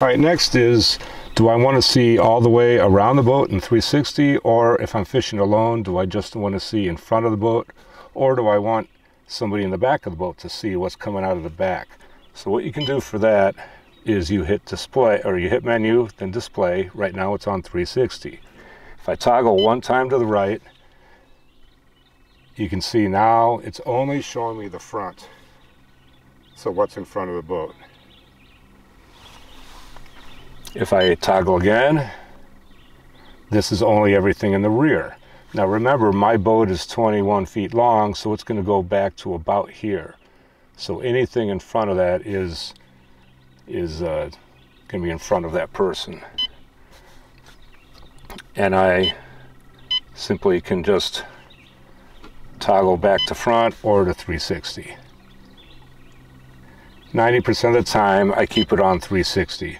All right, next is, do I want to see all the way around the boat in 360, or if I'm fishing alone, do I just want to see in front of the boat, or do I want somebody in the back of the boat to see what's coming out of the back? So what you can do for that is you hit display, or you hit menu, then display. Right now it's on 360. If I toggle one time to the right, you can see now it's only showing me the front. So what's in front of the boat. If I toggle again, this is only everything in the rear. Now remember, my boat is 21 feet long, so it's going to go back to about here. So anything in front of that is is uh, going to be in front of that person. And I simply can just toggle back to front or to 360. 90% of the time I keep it on 360.